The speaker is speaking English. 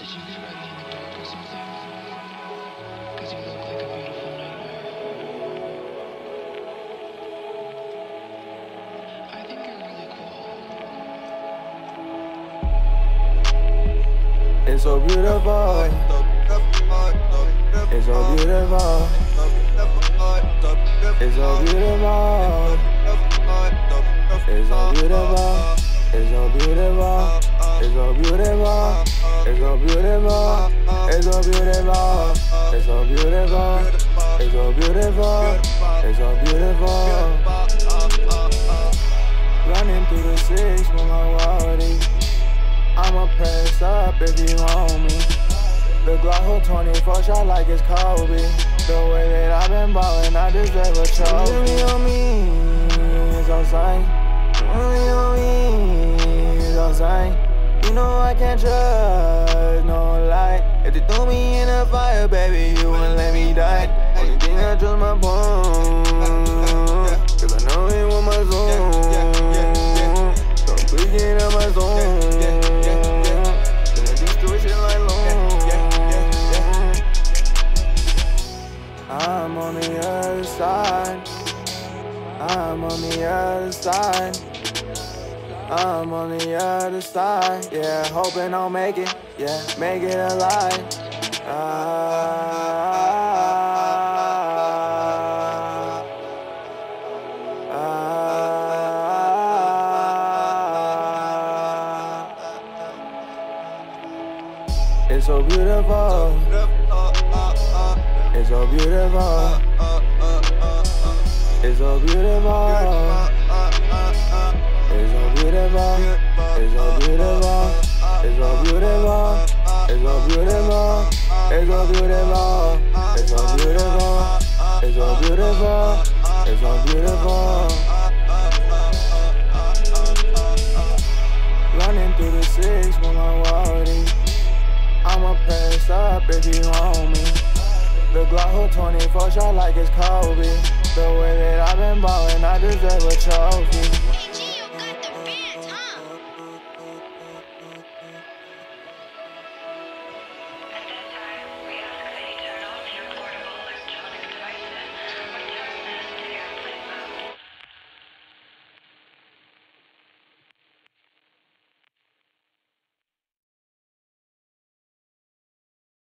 It's so beautiful. It's so beautiful. It's so beautiful. It's so beautiful. It's so beautiful. It's so beautiful. It's so beautiful. It's so beautiful. It's so beautiful. It's so beautiful. It's so beautiful. Running through the six with my wallet. I'ma press up if you want me. The Glock hold 24 shot like it's Kobe. The way that I've been ballin', I deserve a trophy. Really on me, it's outside. Really on me, it's outside. You know I can't trust, no lie. If they threw me in a fire, baby, you wouldn't let me die. Only thing I trust my phone. Cause I know he want my zone. So please get out my zone. I'm on the other side. I'm on the other side. I'm on the other side. Yeah, hoping I'll make it. Yeah, make it alive. Ah, ah. It's so beautiful. It's so beautiful. It's so beautiful it's so beautiful, it's so beautiful, it's so beautiful, it's so beautiful, it's so beautiful, it's so beautiful, it's so beautiful. Running through the six when I'm. I'ma pass up if you want me. The Glock hold 24 shot like it's Kobe. The way that I've been ballin', I deserve a trophy.